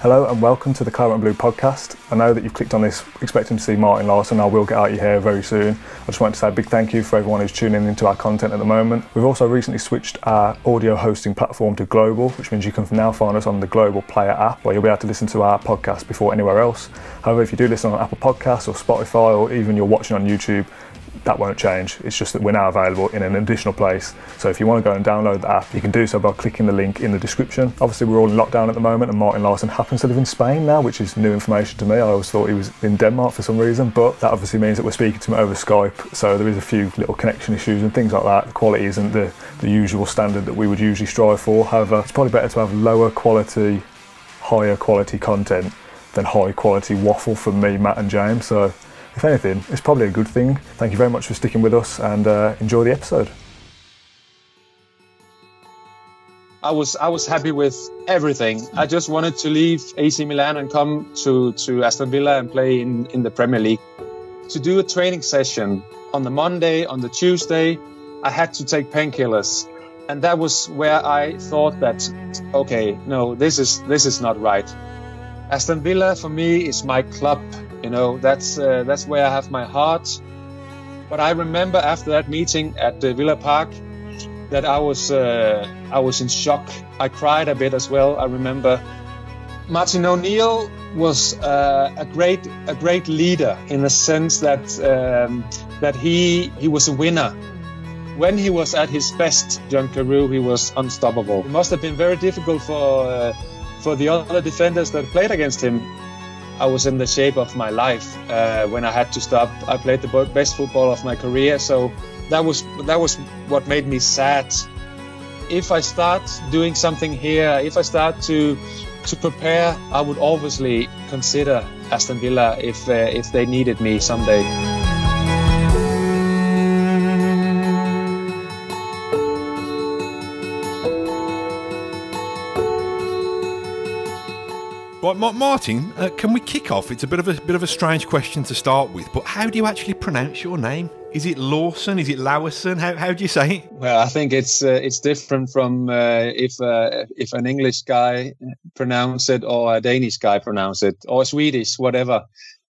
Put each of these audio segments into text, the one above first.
Hello and welcome to the Claret and Blue podcast. I know that you've clicked on this expecting to see Martin Laursen. I will get out your hair very soon. I just want to say a big thank you for everyone who's tuning into our content at the moment. We've also recently switched our audio hosting platform to Global, which means you can now find us on the Global Player app where you'll be able to listen to our podcast before anywhere else. However, if you do listen on Apple Podcasts or Spotify or even you're watching on YouTube, that won't change. It's just that we're now available in an additional place. So if you want to go and download the app, you can do so by clicking the link in the description. Obviously, we're all in lockdown at the moment, and Martin Laursen happens to live in Spain now, which is new information to me. I always thought he was in Denmark for some reason, but that obviously means that we're speaking to him over Skype. So there is a few little connection issues and things like that. The quality isn't the, the usual standard that we would usually strive for. However, it's probably better to have lower quality, higher quality content than high quality waffle from me, Mat, and James. So if anything, it's probably a good thing. Thank you very much for sticking with us and uh, enjoy the episode. I was I was happy with everything. I just wanted to leave AC Milan and come to, to Aston Villa and play in, in the Premier League. To do a training session on the Monday, on the Tuesday, I had to take painkillers. And that was where I thought that okay, no, this is this is not right. Aston Villa for me is my club. You know, that's uh, that's where I have my heart. But I remember after that meeting at the Villa Park that I was uh, I was in shock. I cried a bit as well. I remember Martin O'Neill was uh, a great a great leader in the sense that um, that he he was a winner. When he was at his best, John Carew, he was unstoppable. It must have been very difficult for uh, for the other defenders that played against him I was in the shape of my life uh, when I had to stop. I played the best football of my career, so that was that was what made me sad. If I start doing something here, if I start to to prepare, I would obviously consider Aston Villa if uh, if they needed me someday. Martin, uh, can we kick off? It's a bit of a bit of a strange question to start with, but how do you actually pronounce your name? Is it Lawson? Is it Lawerson? How, how do you say it? Well, I think it's uh, it's different from uh, if uh, if an English guy pronounce it or a Danish guy pronounce it or Swedish, whatever.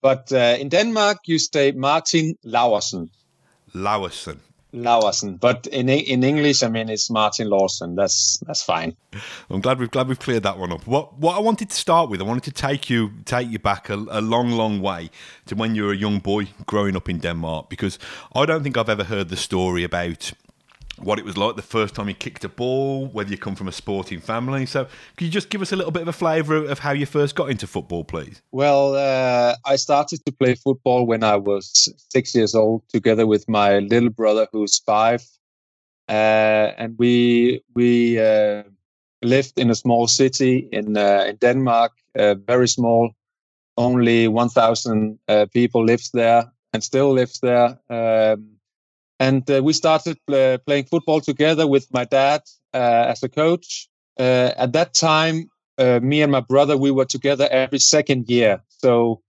But uh, in Denmark, you say Martin Lawersen. Lawersen. Lawersen, but in in English, I mean it's Martin Lawson. That's that's fine. I'm glad we've glad we've cleared that one up. What what I wanted to start with, I wanted to take you take you back a, a long long way to when you were a young boy growing up in Denmark, because I don't think I've ever heard the story about what it was like the first time you kicked a ball, whether you come from a sporting family. So, could you just give us a little bit of a flavour of how you first got into football, please? Well, uh, I started to play football when I was six years old, together with my little brother, who's five, uh, and we we uh, lived in a small city in uh, in Denmark, very small. Only 1,000 uh, people lives there and still lives there. Um, and uh, we started uh, playing football together with my dad uh, as a coach. Uh, at that time, uh, me and my brother we were together every second year. So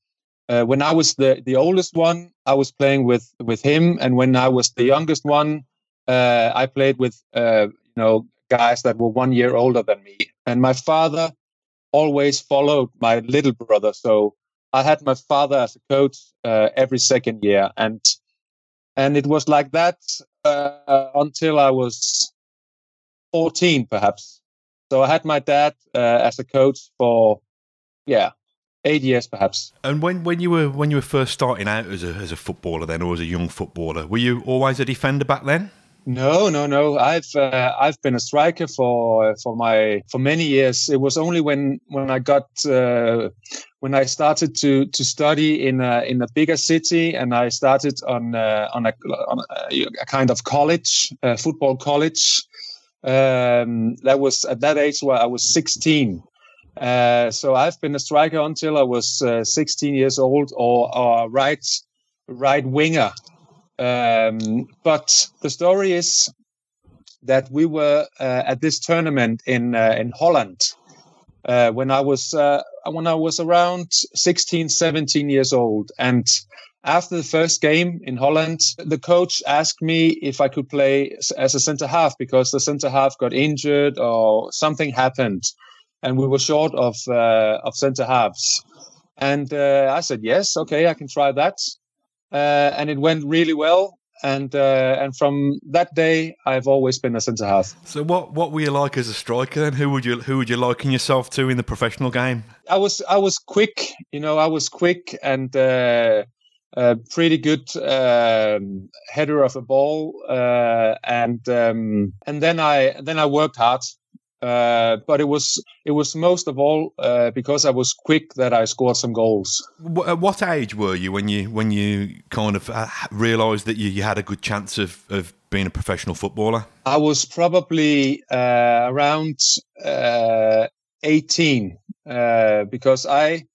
uh, when I was the the oldest one, I was playing with with him, and when I was the youngest one, I played with you know guys that were one year older than me. And my father always followed my little brother, so I had my father as a coach every second year, and and it was like that uh, until I was 14, perhaps. So I had my dad uh, as a coach for, yeah, eight years perhaps. And when, when you were when you were first starting out as a as a footballer, then or as a young footballer, were you always a defender back then? No, no, no. I've uh, I've been a striker for for my for many years. It was only when when I got uh, when I started to to study in a in a bigger city, and I started on uh, on, a, on a, kind of college, football college. Um, that was at that age where I was 16. Uh, so I've been a striker until I was uh, 16 years old, or, or right right winger um, but the story is that we were uh, at this tournament in uh, in Holland uh, when I was uh, when I was around 16, 17 years old, and after the first game in Holland, the coach asked me if I could play as a center half because the center half got injured or something happened. and we were short of uh, of centre halves. And uh, I said, yes, okay, I can try that. Uh, and it went really well. And uh, and from that day, I've always been a centre half. So what what were you like as a striker? Then who would you who would you liken yourself to in the professional game? I was I was quick, you know, I was quick and uh, uh, pretty good um, header of a ball, uh, and um, and then I then I worked hard. Uh, but it was it was most of all uh, because I was quick that I scored some goals. At what age were you when you when you kind of uh, realised that you, you had a good chance of, of being a professional footballer? I was probably uh, around uh, eighteen because I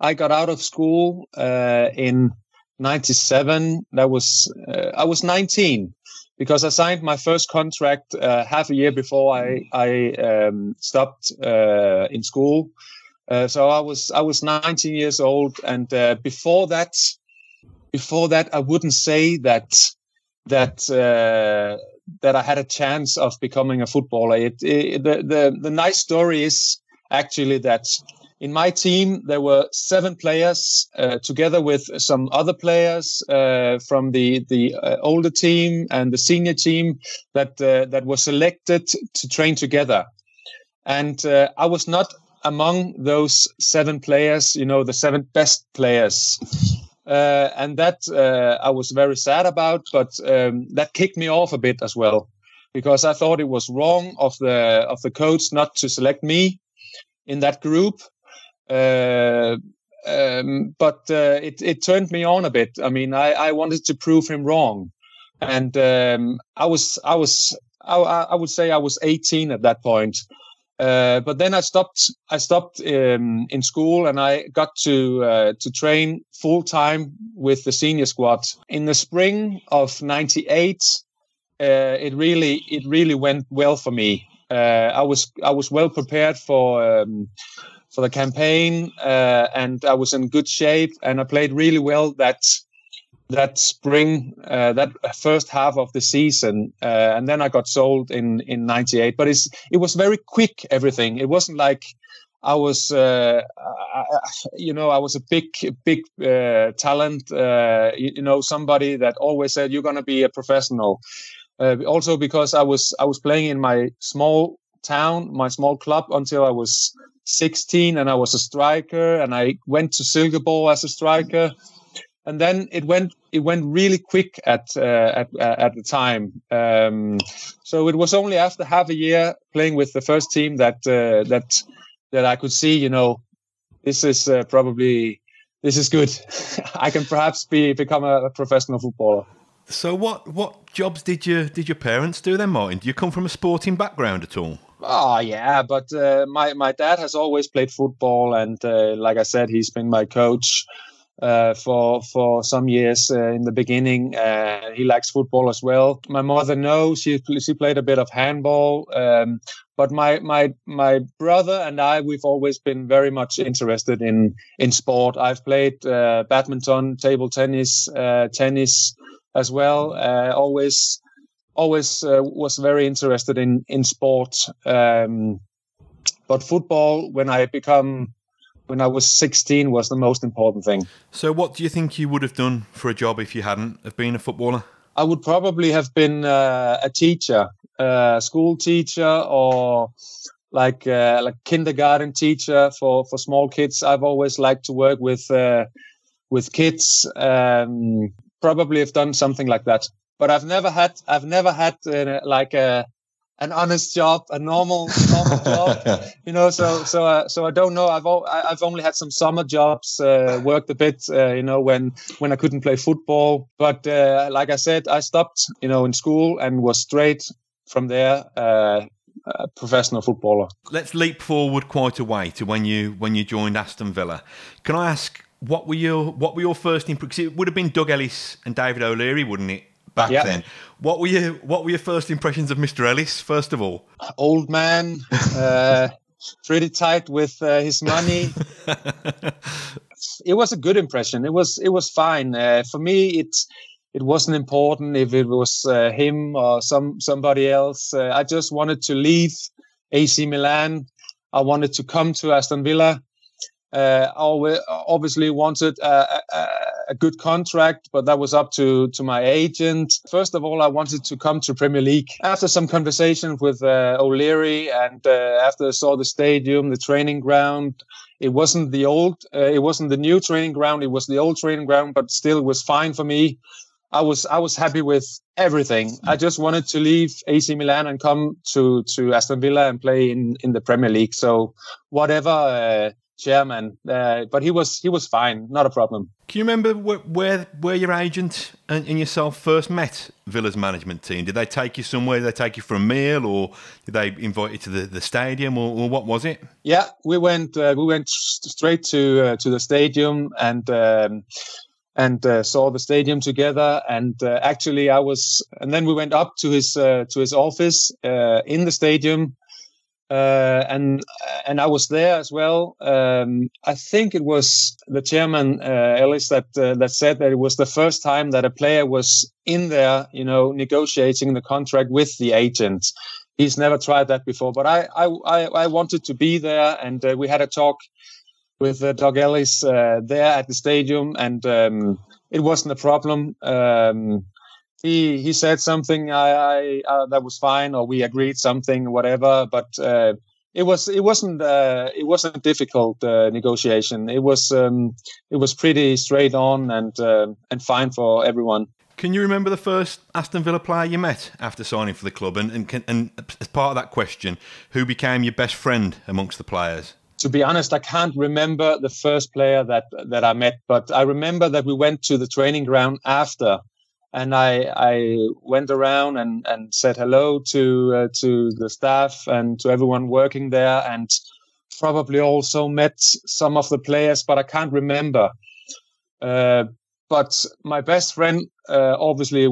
I got out of school in '97. That was I was 19 because I signed my first contract uh, half a year before I I um, stopped uh, in school. Uh, so I was I was 19 years old, and uh, before that, before that, I wouldn't say that that uh, that I had a chance of becoming a footballer. It, it, the the the nice story is actually that in my team, there were seven players, uh, together with some other players uh, from the the uh, older team and the senior team that uh, that were selected to train together. And uh, I was not among those seven players, you know, the seven best players. Uh, and that I was very sad about, but um, that kicked me off a bit as well, because I thought it was wrong of the of the coach not to select me in that group um, but uh, it it turned me on a bit. I mean, I, I wanted to prove him wrong, and um, I was I was I, I, would say I was 18 at that point. Uh, but then I stopped. I stopped um, in school, and I got to uh, to train full time with the senior squad. In the spring of '98, uh, it really it really went well for me. Uh, I was I was well prepared for um, for the campaign, uh, and I was in good shape, and I played really well that that spring, uh, that first half of the season, uh, and then I got sold in in '98. But it's it was very quick. Everything. It wasn't like I was, uh, I, you know, I was a big, big uh, talent. Uh, you, you, know, somebody that always said you're going to be a professional. Uh, also because I was, I was playing in my small town, my small club until I was 16 and I was a striker and I went to Silkeborg as a striker. And then it went it went really quick at uh, at uh, at the time. Um, so it was only after half a year playing with the first team that uh, that that I could see, you know, this is uh, probably this is good. I can perhaps be become a, a professional footballer. So what what jobs did you did your parents do then, Martin? Do you come from a sporting background at all? Oh yeah, but uh, my my dad has always played football, and uh, like I said, he's been my coach uh, for for some years uh, in the beginning. Uh, he likes football as well. My mother knows she she played a bit of handball, um, but my my my brother and I we've always been very much interested in in sport. I've played uh, badminton, table tennis, tennis as well. always always uh, was very interested in in sport. Um, but football, when I become when I was 16, was the most important thing. So, what do you think you would have done for a job if you hadn't have been a footballer? I would probably have been uh, a teacher, a school teacher, or like uh, like kindergarten teacher for for small kids. I've always liked to work with uh, with kids. Um, probably have done something like that but I've never had I've never had uh, like a an honest job, a normal normal job, you know. So so uh, so I don't know. I've o- I've only had some summer jobs, uh, worked a bit, uh, you know, when when I couldn't play football. But uh, like I said, I stopped, you know, in school and was straight from there. Uh, a professional footballer. Let's leap forward quite a way to when you when you joined Aston Villa. Can I ask what were your what were your first impressions? It would have been Doug Ellis and David O'Leary, wouldn't it? Back yep. then. What were your What were your first impressions of Mr. Ellis? First of all, old man, uh, pretty tight with uh, his money. it was a good impression. It was it was fine uh, for me. It it wasn't important if it was uh, him or some somebody else. Uh, I just wanted to leave AC Milan I wanted to come to Aston Villa. Uh, I obviously wanted a, a, a, good contract, but that was up to, to my agent. First of all, I wanted to come to Premier League. After some conversation with uh, O'Leary and uh, after I saw the stadium, the training ground, it wasn't the old, uh, it wasn't the new training ground. It was the old training ground, but still was fine for me. I was I was happy with everything. I just wanted to leave AC Milan and come to to Aston Villa and play in in the Premier League. So whatever uh, chairman, uh, but he was he was fine, not a problem. Can you remember where where your agent and, and, yourself first met Villa's management team? Did they take you somewhere? Did they take you for a meal, or did they invite you to the, the stadium, or, or what was it? Yeah, we went uh, we went straight to uh, to the stadium and. Um, and uh, saw the stadium together. And uh, actually, I was, and then we went up to his uh, to his office uh, in the stadium, uh, and and I was there as well. Um, I think it was the chairman uh, Ellis that that said that it was the first time that a player was in there, you know, negotiating the contract with the agent. He's never tried that before, but I I I, wanted to be there, and we had a talk with uh, Doug Ellis uh, there at the stadium, and um, it wasn't a problem. Um, he he said something I, I uh, that was fine, or we agreed something, whatever. But uh, it was it wasn't uh, it wasn't a difficult uh, negotiation. It was um, it was pretty straight on and and fine for everyone. Can you remember the first Aston Villa player you met after signing for the club? And, and, and as part of that question, who became your best friend amongst the players? to be honest, I can't remember the first player that that I met, but I remember that we went to the training ground after, and I I went around and and said hello to uh, to the staff and to everyone working there, and probably also met some of the players, but I can't remember. Uh, but my best friend, uh, obviously,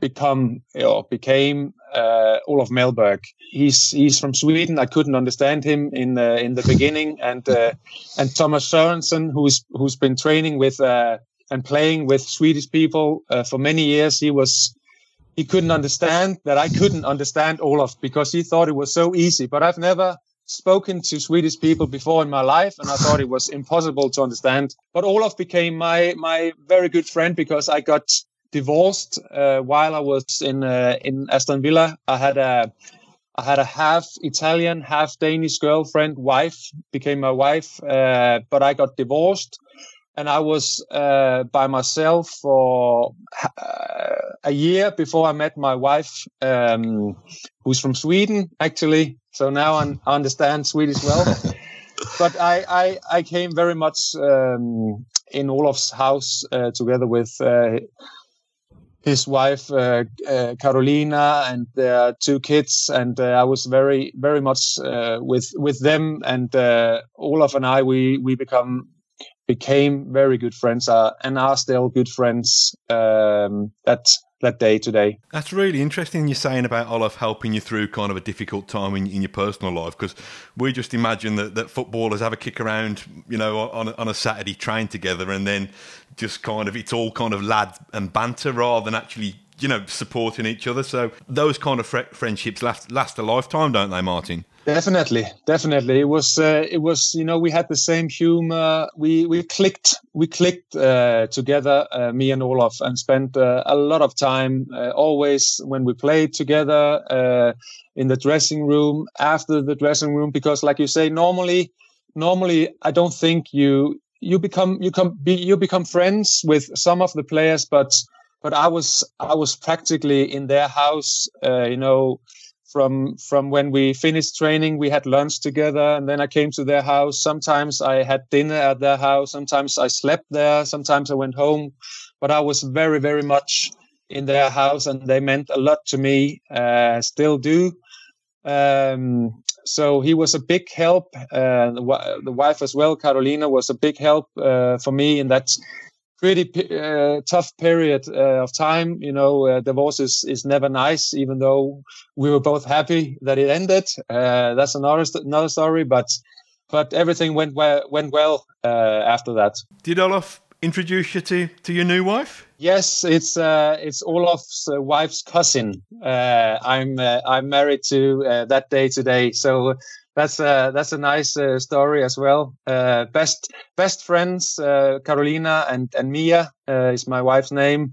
become or became uh, Olof Mellberg. He's he's from Sweden. I couldn't understand him in the in the beginning, and uh, and Thomas Sorensen, who's who's been training with uh, and playing with Swedish people uh, for many years. He was he couldn't understand that I couldn't understand Olof because he thought it was so easy. But I've never spoken to Swedish people before in my life, and I thought it was impossible to understand. But Olof became my my very good friend because I got divorced uh, while I was in uh, in Aston Villa. I had a I had a half Italian, half Danish girlfriend, wife became my wife, uh, but I got divorced, and I was uh, by myself for uh, a year before I met my wife, um, who's from Sweden actually. So now I understand Swedish well. but I, I, I came very much um, in Olof's house uh, together with his wife uh, uh, Carolina and their two kids, and uh, I was very very much uh, with with them. And uh, Olof and I we we become became very good friends uh, and are still good friends. Um, that that day today. That's really interesting you're saying about Olof helping you through kind of a difficult time in, in your personal life because we just imagine that, that footballers have a kick around, you know, on, on a Saturday, train together and then just kind of, it's all kind of lad and banter rather than actually you know, supporting each other. So those kind of fr- friendships last last a lifetime, don't they, Martin? Definitely, definitely. It was, uh, it was, you know, we had the same humor. We we clicked, we clicked uh, together, uh, me and Olof, and spent uh, a lot of time. Uh, always when we played together uh, in the dressing room, after the dressing room, because, like you say, normally, normally, I don't think you you become you come be, you become friends with some of the players, but but I was I was practically in their house, you know from from when we finished training we had lunch together and then i came to their house. Sometimes i had dinner at their house sometimes i slept there sometimes i went home but i was very very much in their house and they meant a lot to me uh, still do. Um, so he was a big help uh, the, the, wife as well carolina was a big help uh, for me in that pretty uh, tough period uh, of time. You know, uh, divorce is, is never nice, even though we were both happy that it ended. Uh, that's another another story, but but everything went well went well uh, after that. Did Olof introduce you to, to your new wife? Yes, it's uh, it's Olof's wife's cousin. I'm I'm married to that day today, so that's a that's a nice uh, story as well. Uh, best best friends, uh, Carolina and and Mia uh, is my wife's name,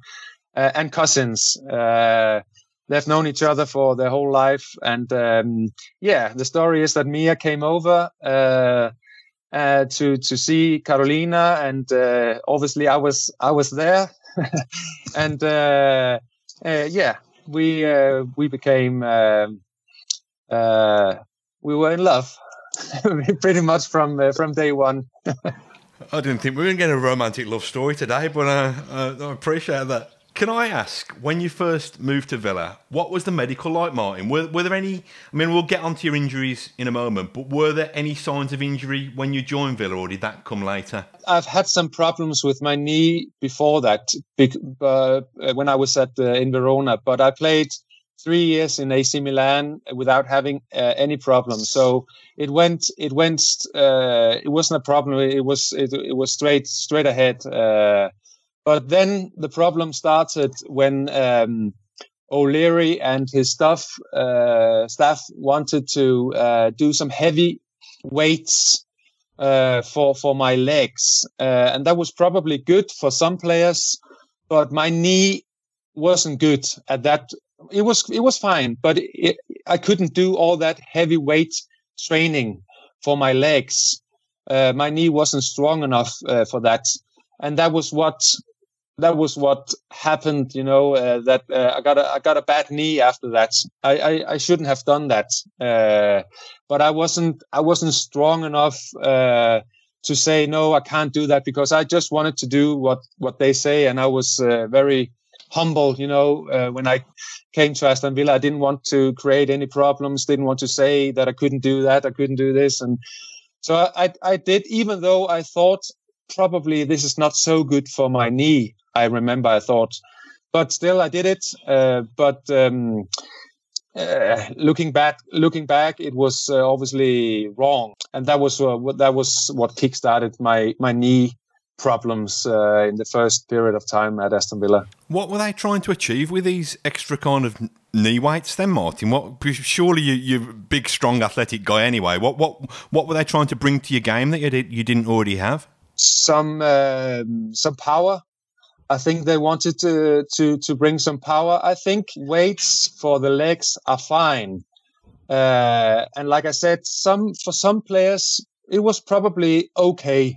uh, and cousins. Uh, they've known each other for their whole life, and um, yeah, the story is that Mia came over to to see Carolina, and obviously I was I was there, and yeah, we we became. We were in love pretty much from uh, from day one. I didn't think we were going to get a romantic love story today, but uh, uh, I appreciate that. Can I ask, when you first moved to Villa, what was the medical like, Martin? Were, were there any? I mean, we'll get onto your injuries in a moment, but were there any signs of injury when you joined Villa, or did that come later? I've had some problems with my knee before that, uh, when I was at uh, in Verona, but I played three years in AC Milan without having uh, any problem. So it went, it went, uh, it wasn't a problem. It was, it, it was straight, straight ahead. Uh, but then the problem started when um, O'Leary and his staff uh, staff wanted to uh, do some heavy weights uh, for for my legs, and that was probably good for some players, but my knee wasn't good at that it was it was fine, but it, I couldn't do all that heavy weight training for my legs. Uh, my knee wasn't strong enough uh, for that, and that was what that was what happened. You know uh, that uh, I got a I got a bad knee after that. I I, I shouldn't have done that, uh, but I wasn't I wasn't strong enough uh, to say no. I can't do that because I just wanted to do what what they say, and I was very humble. You know, uh, when I came to Aston Villa, I didn't want to create any problems. Didn't want to say that I couldn't do that, I couldn't do this, and so I, I did. Even though I thought probably this is not so good for my knee. I remember I thought, but still I did it. Uh, but um, uh, looking back, looking back, it was uh, obviously wrong, and that was uh, what that was what kickstarted my my knee problems uh, in the first period of time at Aston Villa. What were they trying to achieve with these extra kind of knee weights then, Martin? What surely you, you're a big, strong, athletic guy anyway. What what what were they trying to bring to your game that you did, you didn't already have? Some uh, some power. I think they wanted to to to bring some power. I think weights for the legs are fine. Uh, and like I said, some for some players it was probably okay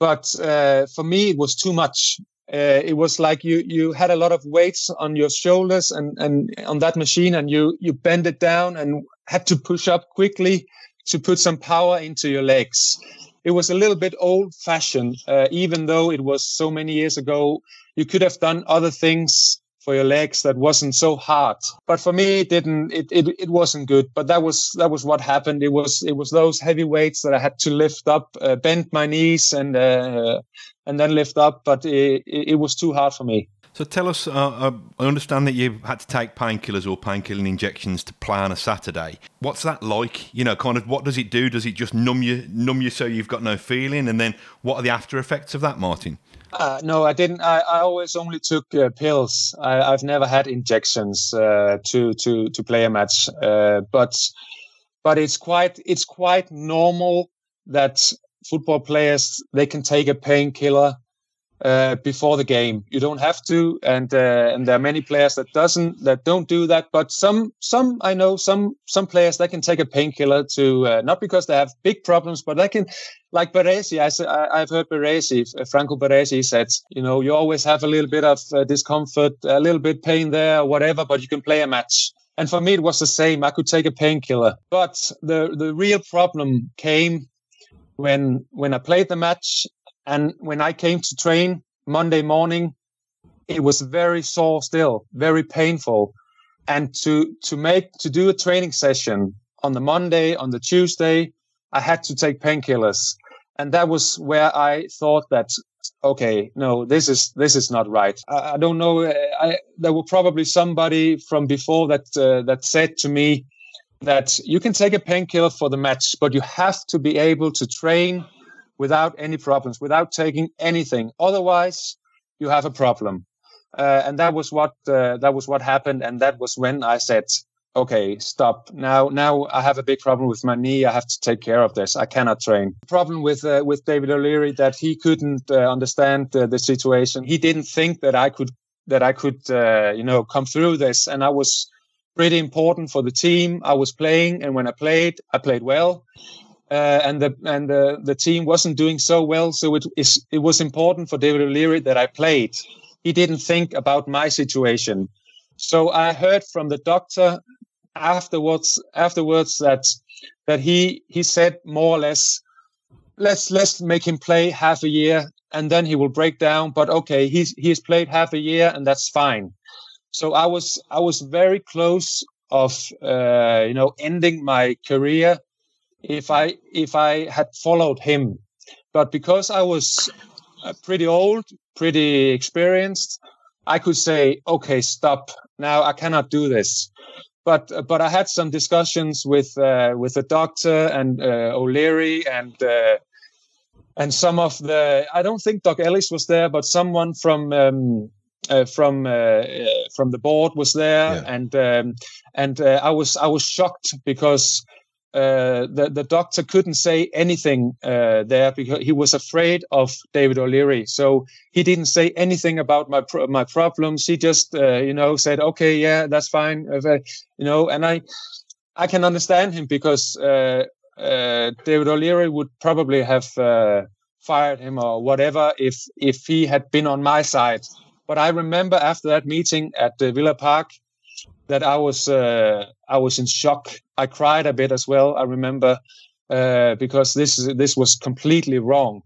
but uh, for me it was too much. Uh, it was like you you had a lot of weights on your shoulders and and on that machine and you you bend it down and had to push up quickly to put some power into your legs. It was a little bit old fashioned uh, even though it was so many years ago you could have done other things for your legs that wasn't so hard. But for me, it didn't. It, it it wasn't good. But that was that was what happened. It was it was those heavy weights that I had to lift up, uh, bend my knees, and uh, and then lift up. But it, it was too hard for me. So tell us, uh, uh, I understand that you had to take painkillers or painkilling injections to play on a Saturday. What's that like? You know, kind of what does it do? Does it just numb you, numb you so you've got no feeling? And then what are the after effects of that, Martin? Uh, no, I didn't. I, I always only took uh, pills. I, have never had injections uh, to to to play a match. Uh, but but it's quite it's quite normal that football players they can take a painkiller uh, before the game. You don't have to, and uh, and there are many players that doesn't that don't do that. But some some I know some some players they can take a painkiller to uh, not because they have big problems, but they can like Baresi. I I've heard Baresi, Franco Baresi said, you know, you always have a little bit of uh, discomfort, a little bit pain there, whatever, but you can play a match. And for me, it was the same. I could take a painkiller, but the the real problem came when when I played the match and when I came to train Monday morning, it was very sore still, very painful. And to, to make, to do a training session on the Monday, on the Tuesday, I had to take painkillers. And that was where I thought that, okay, no, this is, this is not right. I, I don't know. I, there were probably somebody from before that, uh, that said to me that you can take a painkiller for the match, but you have to be able to train without any problems, without taking anything. Otherwise, you have a problem. Uh, and that was what uh, that was what happened, and that was when I said, okay, stop. Now, now I have a big problem with my knee. I have to take care of this. I cannot train. Problem with uh, with David O'Leary that he couldn't uh, understand uh, the situation. He didn't think that I could that I could uh, you know come through this, and I was pretty important for the team. I was playing, and when I played, I played well. Uh, and the and the, the team wasn't doing so well, so it is it was important for David O'Leary that I played. He didn't think about my situation. So I heard from the doctor afterwards afterwards that that he he said more or less let's let's make him play half a year and then he will break down but okay he's he's played half a year and that's fine so i was i was very close of uh, you know ending my career if i if i had followed him. But because i was uh, pretty old pretty experienced i could say okay stop. Now i cannot do this. But but I had some discussions with uh, with the doctor and uh, O'Leary and uh, and some of the I don't think Doug Ellis was there, but someone from um, uh, from uh, uh, from the board was there, yeah. and um, and I was I was shocked because uh, the the doctor couldn't say anything uh, there because he was afraid of David O'Leary. So he didn't say anything about my pro- my problems. He just uh, you know said, "Okay, yeah, that's fine," you know. And I I can understand him because uh, uh, David O'Leary would probably have fired him or whatever if if he had been on my side. But I remember after that meeting at the Villa Park that I was uh, I was in shock. I cried a bit as well. I remember uh, because this this was completely wrong.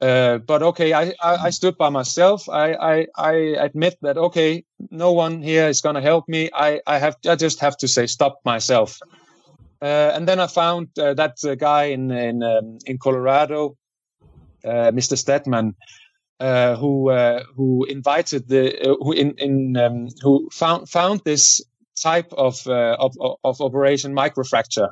Uh, but okay, I, I, I, stood by myself. I, I, I admit that okay, no one here is to help me. I, I have I just have to say stop myself. Uh, and then I found uh, that uh, guy in in um, in Colorado, Mr. Steadman, who who invited the who in in um, who found found this type of, uh, of, of operation microfracture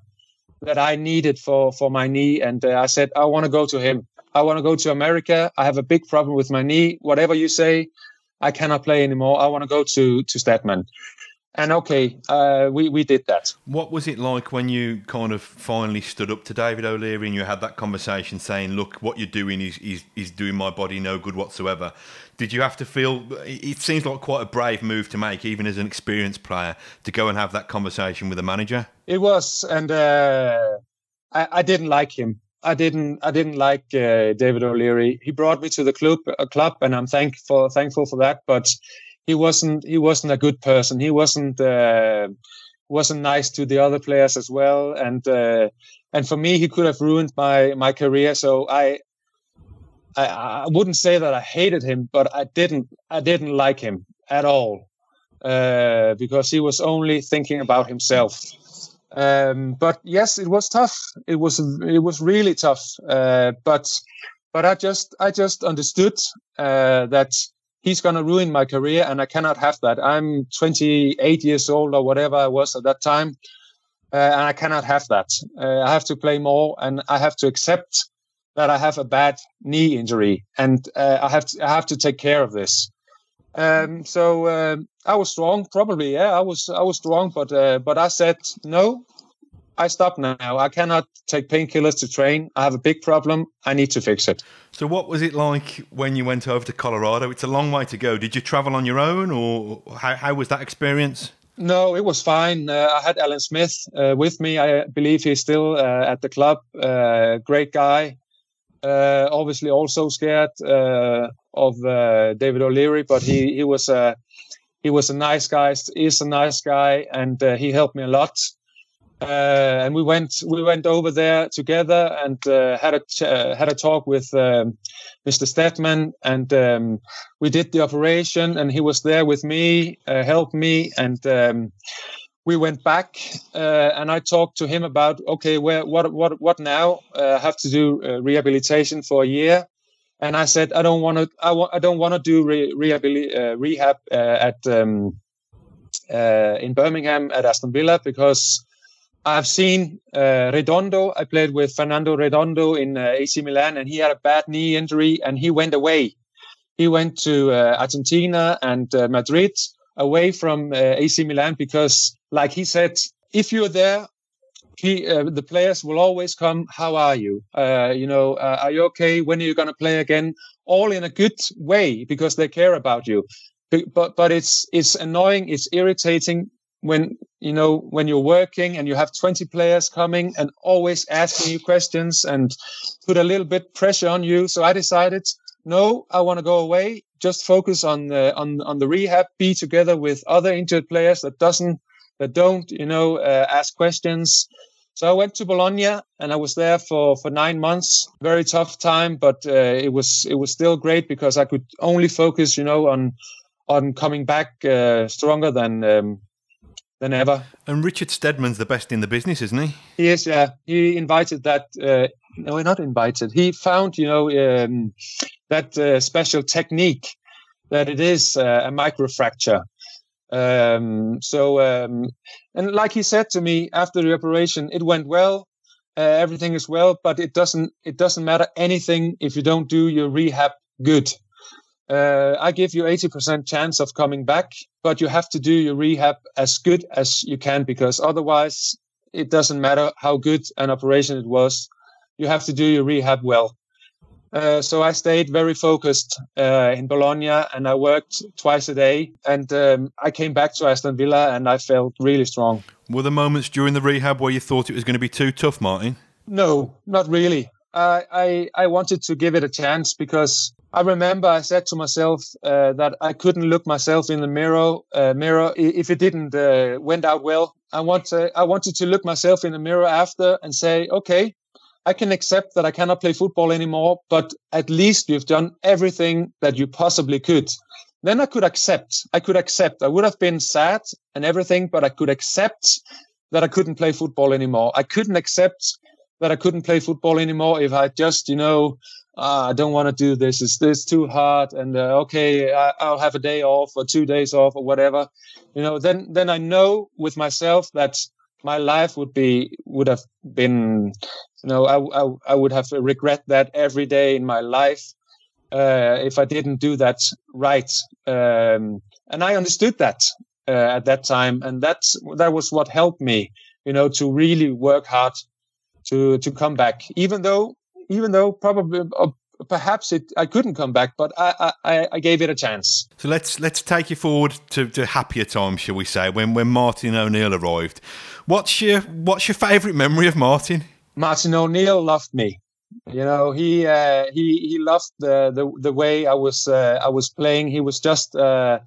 that I needed for, for my knee. And uh, I said, I want to go to him. I want to go to America. I have a big problem with my knee. Whatever you say, I cannot play anymore. I want to go to, to Steadman and okay, uh, we we did that. What was it like when you kind of finally stood up to David O'Leary and you had that conversation, saying, "Look, what you're doing is is, is doing my body no good whatsoever." Did you have to feel? It seems like quite a brave move to make, even as an experienced player, to go and have that conversation with a manager. It was, and uh, I, I didn't like him. I didn't I didn't like uh, David O'Leary. He brought me to the club, a club, and I'm thankful thankful for that. But he wasn't he wasn't a good person. He wasn't uh, wasn't nice to the other players as well, and uh, and for me, he could have ruined my my career. So I, I I wouldn't say that I hated him, but I didn't I didn't like him at all uh, because he was only thinking about himself. Um, but yes, it was tough. It was it was really tough. Uh, but but I just I just understood uh, that he's going to ruin my career and I cannot have that. I'm 28 years old or whatever I was at that time. Uh, and I cannot have that. Uh, I have to play more and I have to accept that I have a bad knee injury and uh, I have to, I have to take care of this. Um, so um, I was strong, probably. Yeah, I was I was strong, but uh, but I said no. I stop now. I cannot take painkillers to train. I have a big problem. I need to fix it. So, what was it like when you went over to Colorado? It's a long way to go. Did you travel on your own, or how, how was that experience? No, it was fine. Uh, I had Alan Smith uh, with me. I believe he's still uh, at the club. Uh, great guy. Uh, obviously, also scared uh, of David O'Leary, but he he was a he was a nice guy. Is a nice guy, and he helped me a lot uh, and we went we went over there together and uh, had a uh, had a talk with um, Mr. Steadman, and um, we did the operation, and he was there with me, uh, helped me, and um, we went back, uh, and I talked to him about okay, where what what what now? Uh, I have to do rehabilitation for a year, and I said I don't want to I, wa- I don't want to do re- rehab at um, in Birmingham at Aston Villa because I've seen uh, Redondo. I played with Fernando Redondo in uh, AC Milan, and he had a bad knee injury, and he went away. He went to uh, Argentina and uh, Madrid, away from uh, AC Milan because, like he said, if you're there, he, uh, the players will always come. How are you? You know, are you okay? When are you going to play again? All in a good way because they care about you. But but it's it's annoying. It's irritating when you know when you're working and you have 20 players coming and always asking you questions and put a little bit pressure on you. So I decided, no, I want to go away. Just focus on the on on the rehab. Be together with other injured players that doesn't that don't you know uh, ask questions so I went to Bologna and I was there for, for nine months. Very tough time, but uh, it was it was still great because I could only focus, you know, on on coming back uh, stronger than um, than ever. And Richard Steadman's the best in the business, isn't he? He is. Yeah, he invited that. Uh, no, not invited. He found, you know, um, that uh, special technique that it is uh, a microfracture um, so, um, and like he said to me after the operation, it went well. Uh, everything is well, but it doesn't it doesn't matter anything if you don't do your rehab good. Uh, I give you 80% chance of coming back, but you have to do your rehab as good as you can because otherwise it doesn't matter how good an operation it was. You have to do your rehab well. Uh, so I stayed very focused uh, in Bologna and I worked twice a day. And um, I came back to Aston Villa and I felt really strong. Were there moments during the rehab where you thought it was going to be too tough, Martin? No, not really. I, I, I wanted to give it a chance because I remember I said to myself uh, that I couldn't look myself in the mirror. Uh, mirror if it didn't uh, went out well. I want I wanted to look myself in the mirror after and say, okay, I can accept that I cannot play football anymore, but at least you've done everything that you possibly could. Then I could accept. I could accept. I would have been sad and everything, but I could accept that I couldn't play football anymore. I couldn't accept that I couldn't play football anymore if I just, you know, uh, I don't want to do this. It's this too hard, and uh, okay, I, will have a day off or two days off or whatever. You know, then then I know with myself that my life would be would have been you know I, I, I would have regret that every day in my life uh, if I didn't do that right um, and I understood that uh, at that time and that's that was what helped me you know to really work hard to to come back even though even though probably uh, perhaps it I couldn't come back, but I, I, I gave it a chance. So let's let's take you forward to, to happier times, shall we say? When when Martin O'Neill arrived, what's your what's your favourite memory of Martin? Martin O'Neill loved me. You know, he uh, he he loved the the, the way I was uh, I was playing. He was just uh,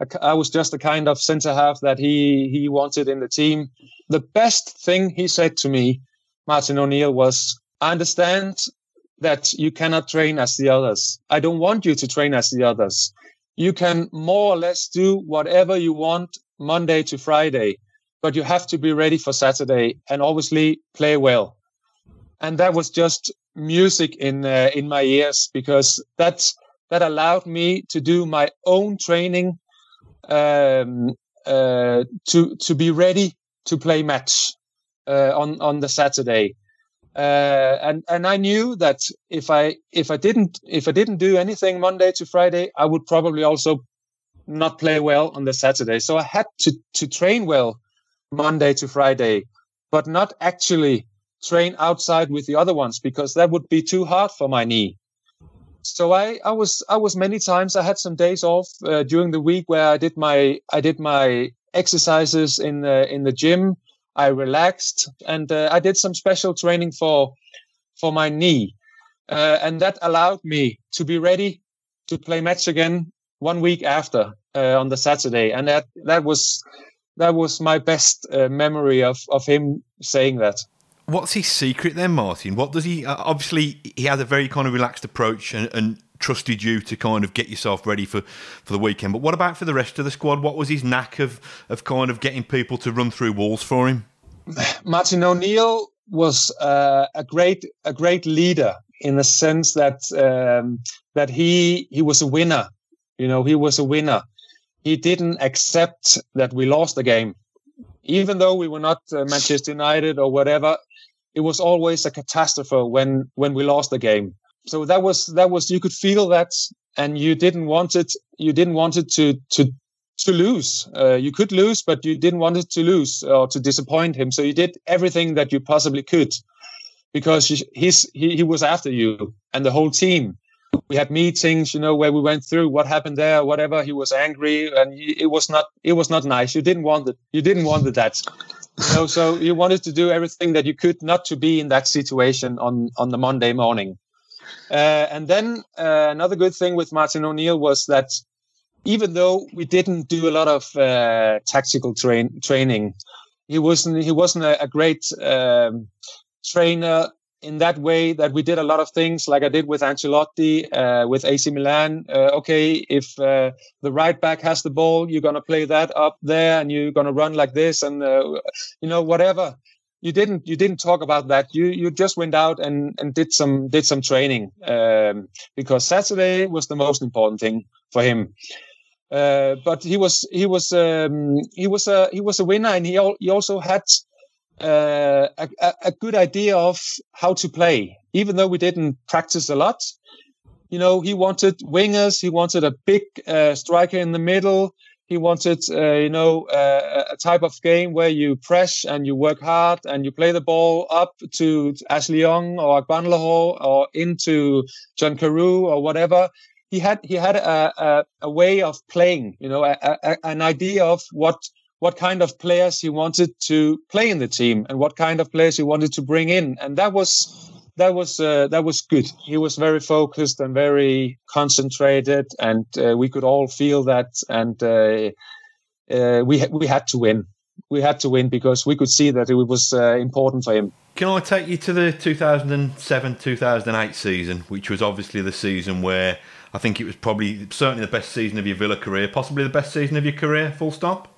a, I was just the kind of centre half that he he wanted in the team. The best thing he said to me, Martin O'Neill, was, "I understand that you cannot train as the others. I don't want you to train as the others. You can more or less do whatever you want Monday to Friday, but you have to be ready for Saturday and obviously play well. And that was just music in uh, in my ears because that that allowed me to do my own training um, uh, to to be ready to play match uh, on on the Saturday uh, and and I knew that if I if I didn't if I didn't do anything Monday to Friday, I would probably also not play well on the Saturday. So I had to to train well Monday to Friday, but not actually train outside with the other ones because that would be too hard for my knee. So I, I was I was many times I had some days off uh, during the week where I did my I did my exercises in the in the gym I relaxed and uh, I did some special training for for my knee, uh, and that allowed me to be ready to play match again one week after uh, on the Saturday, and that that was that was my best uh, memory of of him saying that. What's his secret then, Martin? What does he? Uh, obviously, he has a very kind of relaxed approach and, and trusted you to kind of get yourself ready for, for the weekend. But what about for the rest of the squad? What was his knack of of kind of getting people to run through walls for him? Martin O'Neill was uh, a great a great leader in the sense that um, that he he was a winner. You know, he was a winner. He didn't accept that we lost the game, even though we were not uh, Manchester United or whatever. It was always a catastrophe when when we lost the game. So that was that was you could feel that, and you didn't want it. You didn't want it to to to lose. Uh, you could lose, but you didn't want it to lose or to disappoint him. So you did everything that you possibly could because he's, he, he was after you and the whole team. We had meetings, you know, where we went through what happened there, whatever. He was angry, and it was not it was not nice. You didn't want it. You didn't want that. You know, so you wanted to do everything that you could not to be in that situation on on the Monday morning. Uh, and then uh, another good thing with Martin O'Neill was that even though we didn't do a lot of uh, tactical train training, he wasn't he wasn't a, a great um, trainer in that way that we did a lot of things like I did with Ancelotti, uh, with AC Milan. Uh, okay, if uh, the right back has the ball, you're going to play that up there and you're going to run like this and, uh, you know, whatever. You didn't, you didn't talk about that. You, you just went out and, and did some, did some training, um, because Saturday was the most important thing for him. Uh, but he was, he was, um, he was a, he was a winner and he, al- he also had, uh, a, a good idea of how to play, even though we didn't practice a lot. You know, he wanted wingers. He wanted a big uh, striker in the middle. He wanted, uh, you know, uh, a type of game where you press and you work hard and you play the ball up to Ashley Young or Agbonlahor or into John Carew or whatever. He had he had a, a, a way of playing, you know, a, a, an idea of what what kind of players he wanted to play in the team and what kind of players he wanted to bring in, and that was that was uh, that was good. He was very focused and very concentrated, and uh, we could all feel that. And uh, uh we we had to win. We had to win because we could see that it was uh, important for him. Can I take you to the 2007-2008 season, which was obviously the season where I think it was probably certainly the best season of your Villa career, possibly the best season of your career. Full stop.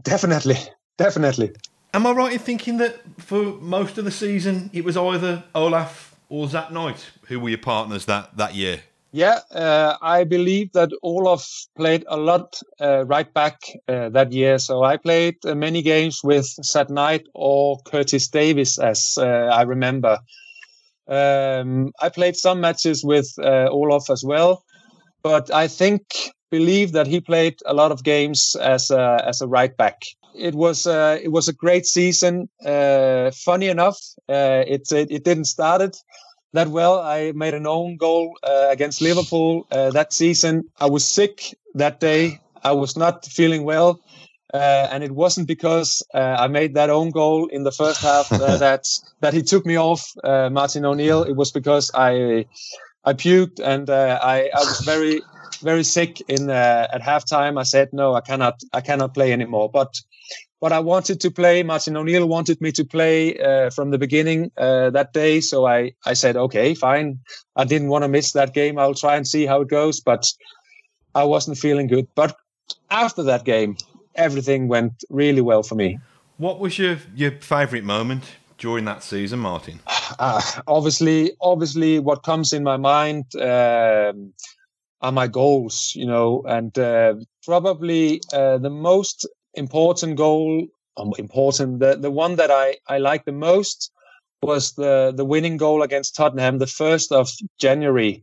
Definitely, definitely. Am I right in thinking that for most of the season it was either Olof or Zat Knight who were your partners that that year? Yeah, uh, I believe that Olof played a lot uh, right back uh, that year. So I played uh, many games with Zat Knight or Curtis Davies, as uh, I remember. Um, I played some matches with uh, Olof as well, but I think believe that he played a lot of games as a, as a right back. It was uh, it was a great season. Uh, funny enough, uh, it, it, it didn't start it that well. I made an own goal uh, against Liverpool uh, that season. I was sick that day. I was not feeling well. Uh, and it wasn't because I made that own goal in the first half that that he took me off, Martin O'Neill. It was because I I puked and I, I was very very sick in uh, at halftime. I said no, I cannot, I cannot play anymore. But but I wanted to play. Martin O'Neill wanted me to play uh, from the beginning uh, that day, so I I said okay, fine. I didn't want to miss that game. I'll try and see how it goes, but I wasn't feeling good. But after that game, everything went really well for me. What was your your favorite moment during that season, Martin? Uh, obviously, obviously, what comes in my mind. Um, are my goals, you know, and uh, probably uh, the most important goal, um, important, the, the one that I, I like the most was the, the winning goal against Tottenham, the 1st of January,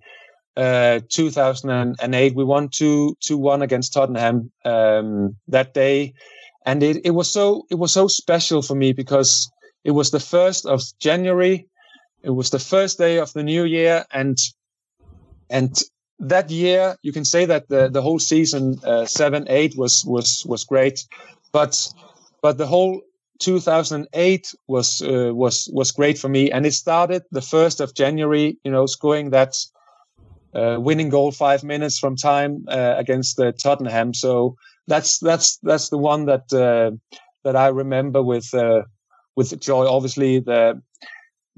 uh, 2008. We won 2, 2 1 against Tottenham, um, that day. And it, it was so, it was so special for me because it was the 1st of January. It was the first day of the new year and, and that year, you can say that the, the whole season uh, seven eight was was was great, but but the whole 2008 was uh, was was great for me, and it started the first of January. You know, scoring that uh, winning goal five minutes from time uh, against uh, Tottenham. So that's that's that's the one that uh, that I remember with with joy. Obviously, the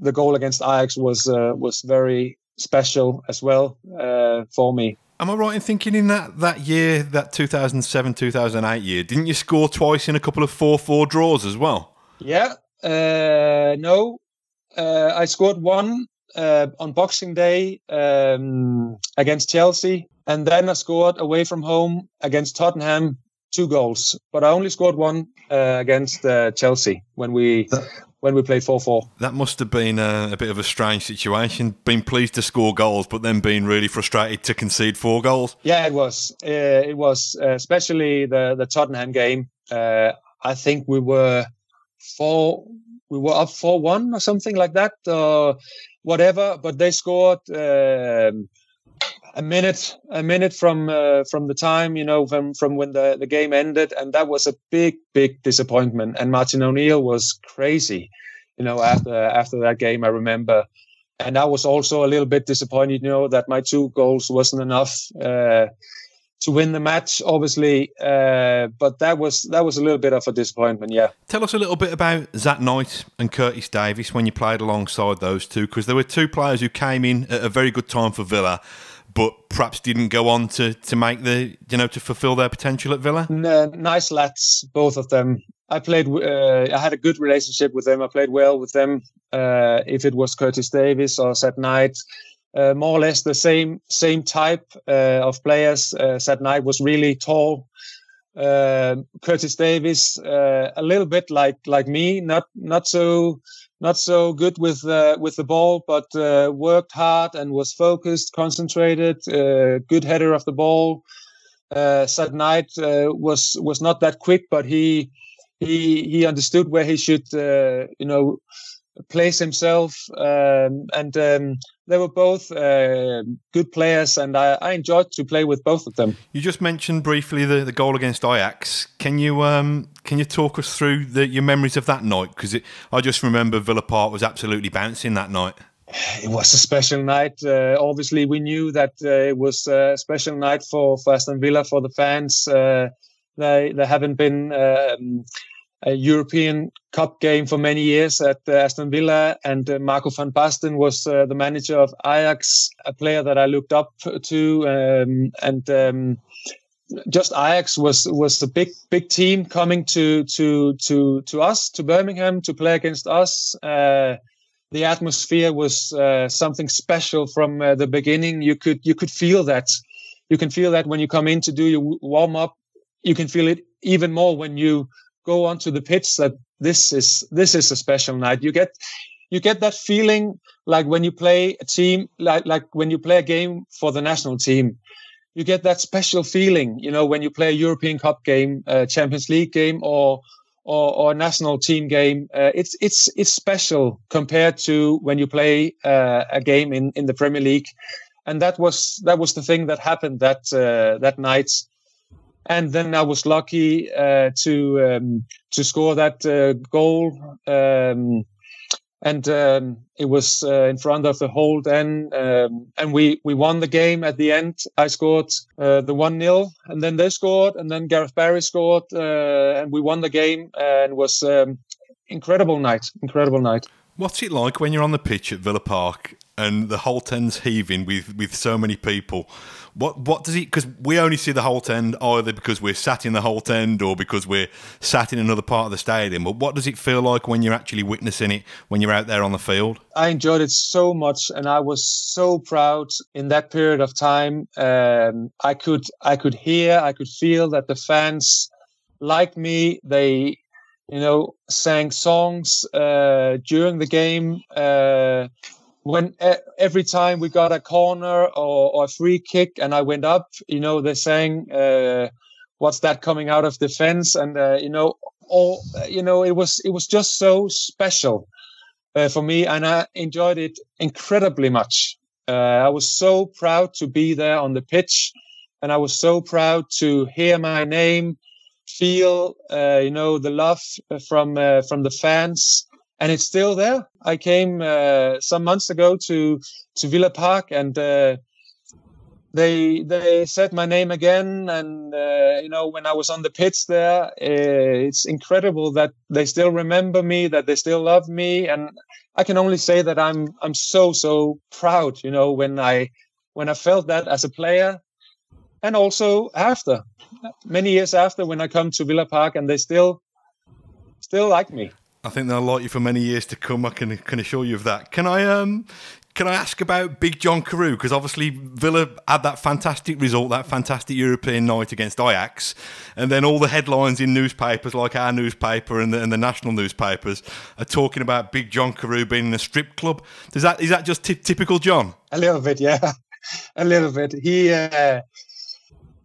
the goal against Ajax was was very special as well uh, for me. Am I right in thinking in that, that year, that 2007 2008 year, didn't you score twice in a couple of 4 4 draws as well? Yeah, uh, no. Uh, I scored one uh, on Boxing Day um, against Chelsea, and then I scored away from home against Tottenham two goals, but I only scored one uh, against uh, Chelsea when we when we played four four. That must have been a, a, bit of a strange situation. Being pleased to score goals, but then being really frustrated to concede four goals. Yeah, it was. Uh, it was uh, especially the the Tottenham game. Uh, I think we were four. We were up four one or something like that, or whatever. But they scored. Um, a minute a minute from uh, from the time you know from from when the, the game ended and that was a big big disappointment. And Martin O'Neill was crazy you know after after that game I remember. And I was also a little bit disappointed you know that my two goals wasn't enough uh, to win the match obviously uh, but that was that was a little bit of a disappointment yeah. Tell us a little bit about Zat Knight and Curtis Davies when you played alongside those two because there were two players who came in at a very good time for Villa but perhaps didn't go on to, to make the you know to fulfill their potential at Villa. nice lads, both of them. I played. Uh, I had a good relationship with them. I played well with them. Uh, if it was Curtis Davies or Zat Knight, uh, more or less the same same type uh, of players. Uh, Zat Knight was really tall. Uh, Curtis Davies, uh, a little bit like like me, not not so not so good with uh, with the ball, but uh, worked hard and was focused, concentrated. Uh, good header of the ball. Uh, Zat Knight uh, was was not that quick, but he he he understood where he should you know place himself, um, and um, they were both uh, good players, and I, I, enjoyed to play with both of them. You just mentioned briefly the, the goal against Ajax. Can you um, can you talk us through the, your memories of that night? Because I just remember Villa Park was absolutely bouncing that night. It was a special night. Uh, obviously, we knew that uh, it was a special night for, for Aston Villa for the fans. Uh, they they haven't been um, a European Cup game for many years at uh, Aston Villa, and uh, Marco van Basten was uh, the manager of Ajax, a player that I looked up to, um, and um, just Ajax was was a big big team coming to to to to us to Birmingham to play against us. Uh, the atmosphere was uh, something special from uh, the beginning. You could you could feel that. You can feel that when you come in to do your warm up. You can feel it even more when you go onto the pitch that this is this is a special night. You get you get that feeling like when you play a team like like when you play a game for the national team. You get that special feeling, you know, when you play a European Cup game, a Champions League game, or or, or a national team game. Uh, it's it's it's special compared to when you play uh, a game in in the Premier League, and that was that was the thing that happened that uh, that night and then I was lucky uh, to um, to score that uh, goal. Um, and um, it was uh, in front of the Holte End, um, and we, we won the game at the end. I scored uh, the 1 0, and then they scored, and then Gareth Barry scored, uh, and we won the game, and it was um, incredible night, incredible night. What's it like when you're on the pitch at Villa Park and the Holte End's heaving with, with so many people? What what does he? Because we only see the Holte End either because we're sat in the Holte End or because we're sat in another part of the stadium. But what does it feel like when you're actually witnessing it when you're out there on the field? I enjoyed it so much, and I was so proud in that period of time. Um, I could I could hear, I could feel that the fans like me. They you know sang songs uh, during the game. Uh, when every time we got a corner or, or, a free kick and I went up, you know, they're saying, uh, what's that coming out of defense? And, uh, you know, all, you know, it was, it was just so special uh, for me and I enjoyed it incredibly much. Uh, I was so proud to be there on the pitch and I was so proud to hear my name, feel, uh, you know, the love from, uh, from the fans and it's still there. I came uh, some months ago to to Villa Park, and uh, they they said my name again. And uh, you know, when I was on the pitch there, uh, it's incredible that they still remember me, that they still love me, and I can only say that I'm I'm so so proud. You know, when I when I felt that as a player, and also after many years after, when I come to Villa Park, and they still still like me. I think they'll like you for many years to come. I can can assure you of that. Can I um Can I ask about Big John Carew? Because obviously Villa had that fantastic result, that fantastic European night against Ajax, and then all the headlines in newspapers like our newspaper and the, and the national newspapers are talking about Big John Carew being in a strip club. Does that is that just typical John? A little bit, yeah, a little bit. He. Uh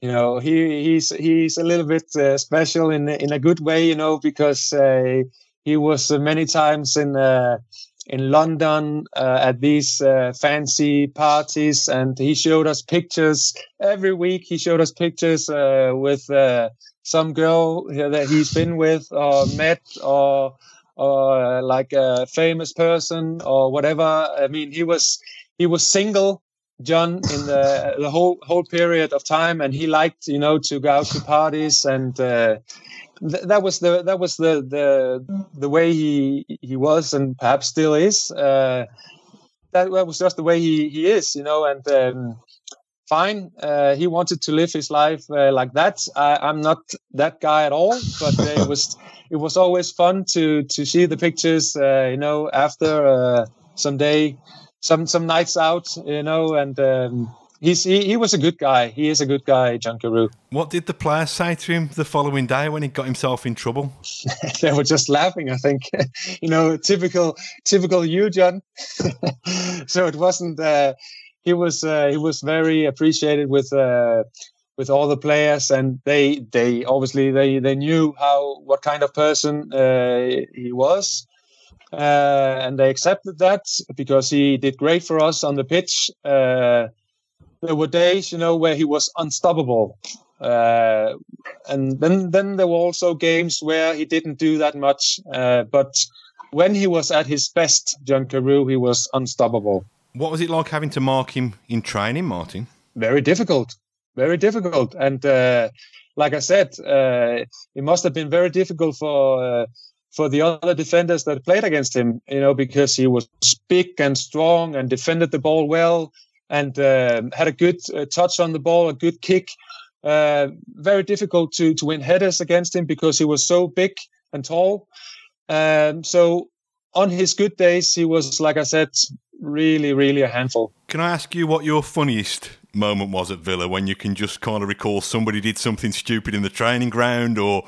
you know he he's he's a little bit uh, special in in a good way you know because uh, he was uh, many times in uh, in London uh, at these uh, fancy parties, and he showed us pictures every week. He showed us pictures with some girl that he's been with or met or or like a famous person or whatever. I mean, he was he was single John in the the whole whole period of time, and he liked you know to go out to parties, and uh, th- that was the that was the the the way he he was, and perhaps still is. Uh, that, that was just the way he he is, you know, and. Um, fine. Uh, he wanted to live his life uh, like that. I, am not that guy at all, but uh, it was it was always fun to to see the pictures. Uh, you know, after uh, some day some some nights out, you know, and um, he's he, he was a good guy. He is a good guy, John Carew. What did the players say to him the following day when he got himself in trouble? they were just laughing. I think, you know, typical typical you, John. so it wasn't. Uh, he was uh, he was very appreciated with. Uh, with all the players, and they they obviously they they knew how what kind of person uh, he was, uh, and they accepted that because he did great for us on the pitch. Uh, there were days, you know, where he was unstoppable, uh, and then then there were also games where he didn't do that much. Uh, but when he was at his best, John Carew, he was unstoppable. What was it like having to mark him in training, Martin? Very difficult, very difficult, and uh, like I said, uh, it must have been very difficult for for the other defenders that played against him, you know, because he was big and strong and defended the ball well and uh, had a good uh, touch on the ball, a good kick. Uh, very difficult to to win headers against him because he was so big and tall. Um, so on his good days, he was, like I said, really, really a handful. Can I ask you what your funniest moment was at Villa when you can just kind of recall somebody did something stupid in the training ground or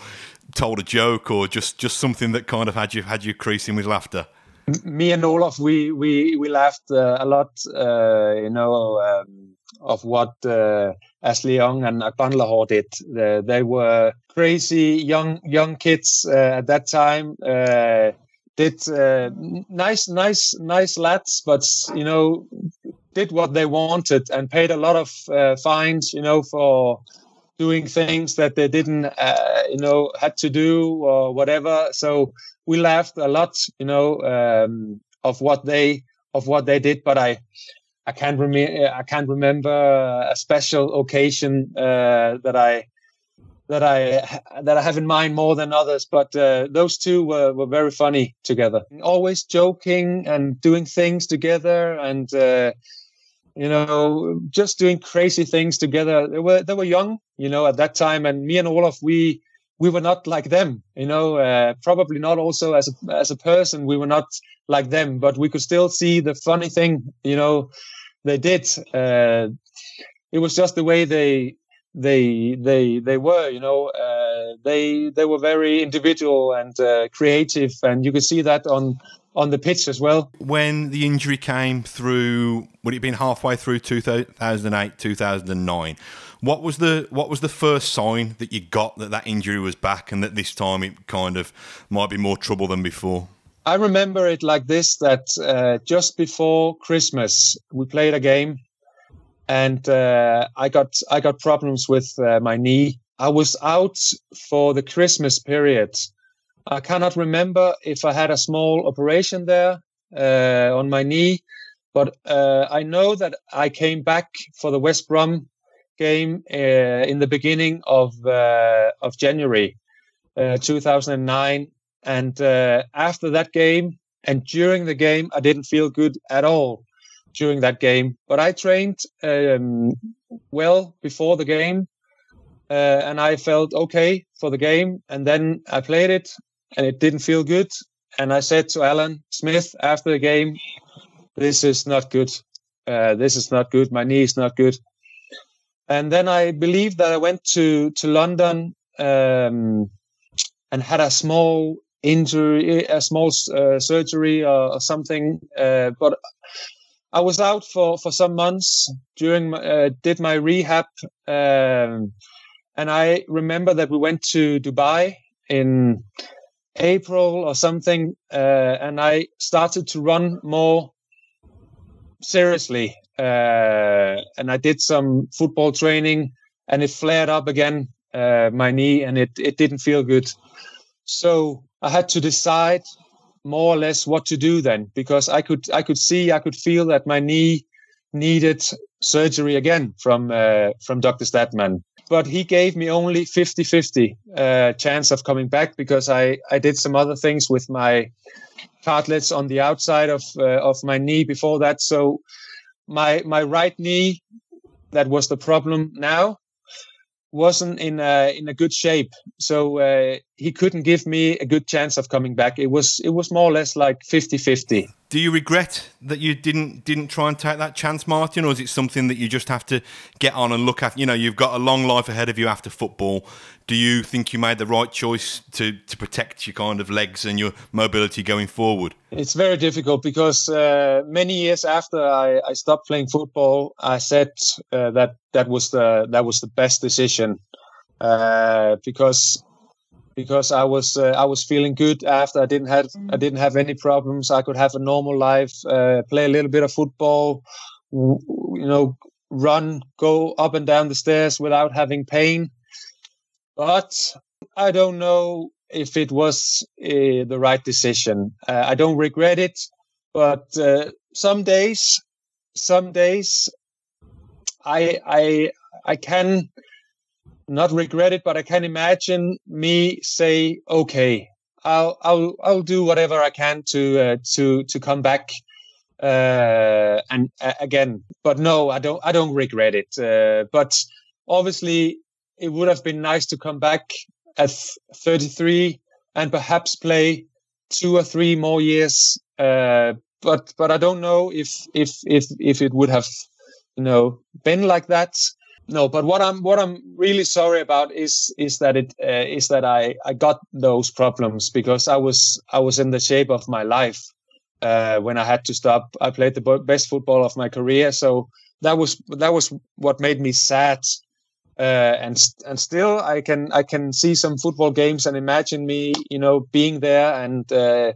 told a joke or just just something that kind of had you had you creasing with laughter? Me and Olof, we we we laughed uh, a lot, uh, you know, um, of what uh, Ashley Young and Agbonlahor did. they were crazy young young kids uh, at that time. Uh, did uh, nice, nice, nice lads, but you know, did what they wanted and paid a lot of fines, you know, for doing things that they didn't, uh, you know, had to do or whatever. So we laughed a lot, you know, um, of what they of what they did. But I, I can't remember. I can't remember a special occasion uh, that I that I that I have in mind more than others. But uh, those two were, were very funny together. Always joking and doing things together and. Uh, you know, just doing crazy things together. They were they were young, you know, at that time, and me and Olof, we we were not like them, you know. Uh, probably not also as a as a person, we were not like them, but we could still see the funny thing, you know, they did. Uh, it was just the way they they they they were, you know. Uh, they they were very individual and uh, creative, and you could see that on on the pitch as well. When the injury came through, would it have been halfway through 2008, 2009? What was the what was the first sign that you got that that injury was back and that this time it kind of might be more trouble than before? I remember it like this: that uh, just before Christmas we played a game, and uh, I got I got problems with uh, my knee. I was out for the Christmas period I cannot remember if I had a small operation there uh, on my knee, but uh, I know that I came back for the West Brom game uh, in the beginning of uh, of January uh, 2009, and uh, after that game and during the game, I didn't feel good at all during that game. But I trained um, well before the game, and I felt okay for the game. And then I played it, and it didn't feel good. And I said to Alan Smith after the game, this is not good. Uh, this is not good. My knee is not good. And then I believe that I went to to London um, and had a small injury, a small uh, surgery or, or something. Uh, but I was out for, for some months during my, uh, did my rehab, um, and I remember that we went to Dubai in April or something, uh, and I started to run more seriously. Uh, and I did some football training, and it flared up again, uh, my knee, and it it didn't feel good. So I had to decide more or less what to do then, because I could I could see I could feel that my knee needed surgery again from uh, from Dr. Steadman but he gave me only 50-50 uh, chance of coming back because I, I did some other things with my cartilage on the outside of uh, of my knee before that. So my my right knee, that was the problem now, wasn't in a in a good shape. So uh, he couldn't give me a good chance of coming back. It was it was more or less like 50-50 do you regret that you didn't didn't try and take that chance, Martin, or is it something that you just have to get on and look at? You know, you've got a long life ahead of you after football. Do you think you made the right choice to to protect your kind of legs and your mobility going forward? It's very difficult because uh, many years after I, I, stopped playing football, I said uh, that that was the that was the best decision uh, because because I was uh, I was feeling good after I didn't have I didn't have any problems. I could have a normal life, uh, play a little bit of football, you know, run, go up and down the stairs without having pain. But I don't know if it was uh, the right decision. Uh, I don't regret it, but uh, some days, some days, I I I can not regret it, but I can imagine me say, okay, I'll I'll I'll do whatever I can to uh, to to come back uh, and uh, again. But no, I don't I don't regret it. Uh, but obviously, it would have been nice to come back at 33 and perhaps play two or three more years. Uh, but but I don't know if if if if it would have you know been like that no but what i'm what i'm really sorry about is is that it uh, is that i i got those problems because i was i was in the shape of my life uh, when i had to stop. I played the best football of my career. So that was that was what made me sad uh, and and still i can i can see some football games and imagine me you know being there and uh,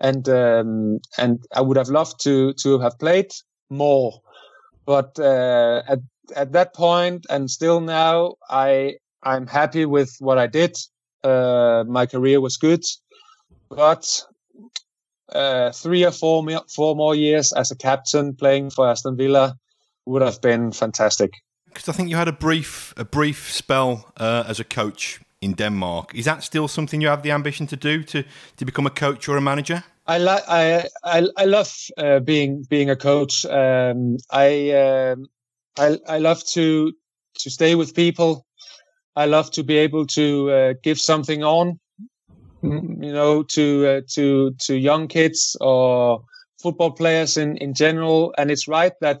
and um, and i would have loved to to have played more. But uh, at at that point and still now, I I'm happy with what I did. Uh, my career was good, but uh, three or four four more years as a captain playing for Aston Villa would have been fantastic. Because I think you had a brief a brief spell uh, as a coach in Denmark. Is that still something you have the ambition to do to to become a coach or a manager? I like I, I I love uh, being being a coach. Um, I um, I I love to to stay with people. I love to be able to uh, give something on, you know, to uh, to to young kids or football players in in general. And it's right that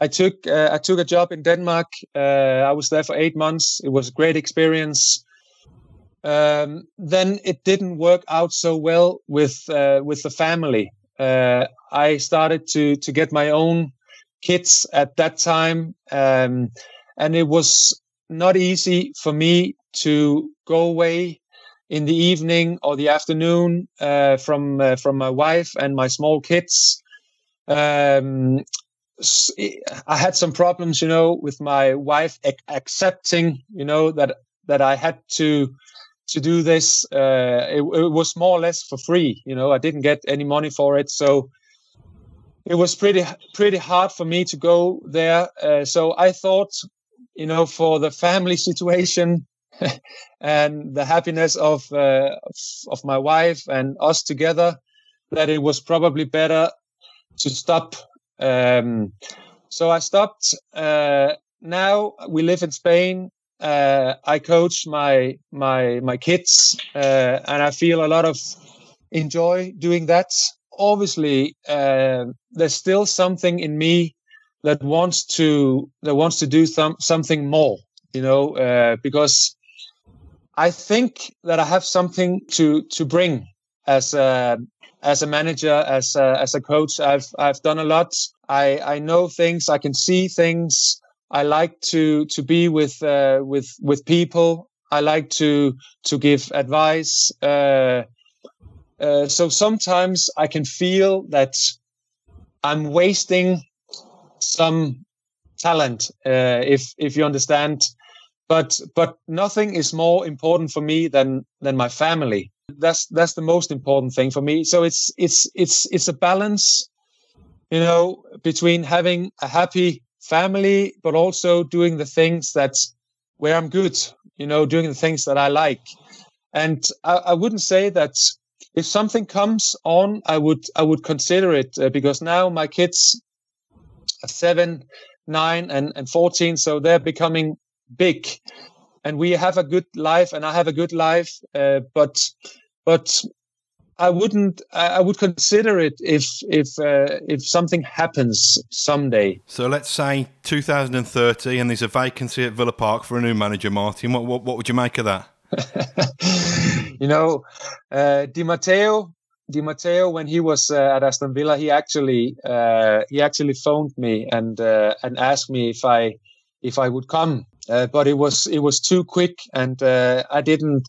I took uh, I took a job in Denmark. Uh, I was there for eight months. It was a great experience. Um, then it didn't work out so well with uh, with the family. Uh, I started to to get my own kids at that time. Um, and it was not easy for me to go away in the evening or the afternoon uh, from uh, from my wife and my small kids. Um, I had some problems, you know, with my wife ac- accepting, you know, that that I had to to do this. Uh, it, it, was more or less for free, you know. I didn't get any money for it, so it was pretty pretty hard for me to go there. Uh, so I thought, you know, for the family situation and the happiness of, uh, of my wife and us together, that it was probably better to stop. Um, so I stopped. Uh, now we live in Spain. Uh, I coach my my my kids, uh, and I feel a lot of enjoy doing that obviously uh, there's still something in me that wants to that wants to do some something more. You know, uh, because I think that I have something to to bring as a as a manager, as a, as a coach. I've I've done a lot. I I know things. I can see things. I like to to be with uh, with with people. I like to to give advice. Uh, uh, so sometimes I can feel that I'm wasting some talent, uh, if if you understand. But but nothing is more important for me than than my family. That's that's the most important thing for me. So it's it's it's it's a balance, you know, between having a happy family, but also doing the things that where I'm good, you know, doing the things that I like. And I, I wouldn't say that if something comes on, I would I would consider it uh, because now my kids are seven, nine, and and fourteen, so they're becoming big, and we have a good life, and I have a good life. Uh, but but I wouldn't. I would consider it if if uh, if something happens someday. So let's say 2030, and there's a vacancy at Villa Park for a new manager, Martin. What what, what would you make of that? you know, uh, Di Matteo, Di Matteo, when he was uh, at Aston Villa, he actually uh, he actually phoned me and uh, and asked me if I if I would come, uh, but it was it was too quick, and uh, I didn't.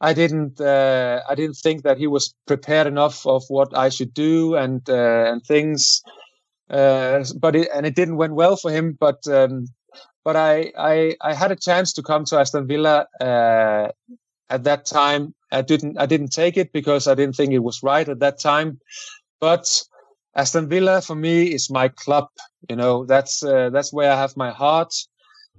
I didn't. Uh, I didn't think that he was prepared enough of what I should do and and things. but it, and it didn't went well for him. But um, but I, I, I had a chance to come to Aston Villa uh, at that time. I didn't I didn't take it because I didn't think it was right at that time. But Aston Villa for me is my club. You know that's uh, that's where I have my heart.